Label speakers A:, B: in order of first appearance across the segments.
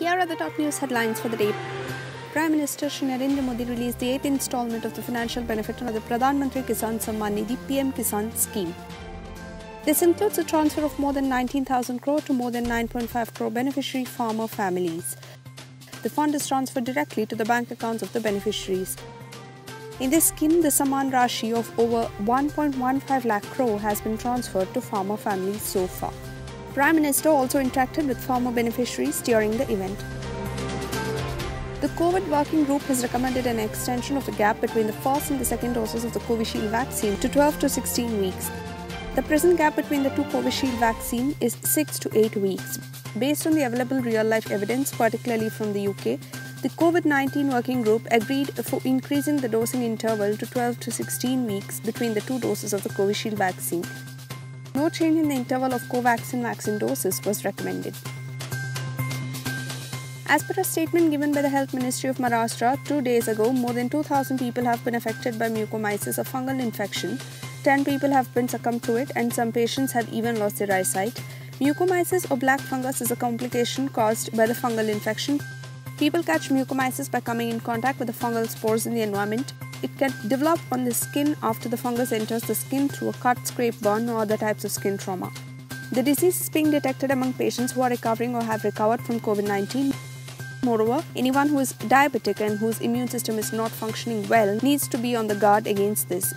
A: Here are the top news headlines for the day. Prime Minister Shri Narendra Modi released the eighth installment of the financial benefit under the Pradhan Mantri Kisan Samman Nidhi PM Kisan scheme. This includes a transfer of more than 19,000 crore to more than 9.5 crore beneficiary farmer families. The fund is transferred directly to the bank accounts of the beneficiaries. In this scheme, the Samman Rashi of over 1.15 lakh crore has been transferred to farmer families so far. Prime Minister also interacted with farmer beneficiaries during the event. The COVID working group has recommended an extension of the gap between the first and the second doses of the Covishield vaccine to 12 to 16 weeks. The present gap between the two Covishield vaccine is 6 to 8 weeks. Based on the available real life evidence, particularly from the UK, the COVID 19 working group agreed for increasing the dosing interval to 12 to 16 weeks between the two doses of the Covishield vaccine. No change in the interval of Covaxin vaccine doses was recommended. As per a statement given by the Health Ministry of Maharashtra two days ago, more than 2,000 people have been affected by mucormycosis, a fungal infection. 10 people have been succumbed to it, and some patients have even lost their eyesight. Mucormycosis or black fungus is a complication caused by the fungal infection. People catch mucormycosis by coming in contact with the fungal spores in the environment. It can develop on the skin after the fungus enters the skin through a cut, scrape, burn, or other types of skin trauma. The disease is being detected among patients who are recovering or have recovered from COVID 19. Moreover, anyone who is diabetic and whose immune system is not functioning well needs to be on the guard against this.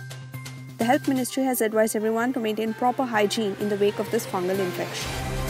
A: The Health Ministry has advised everyone to maintain proper hygiene in the wake of this fungal infection.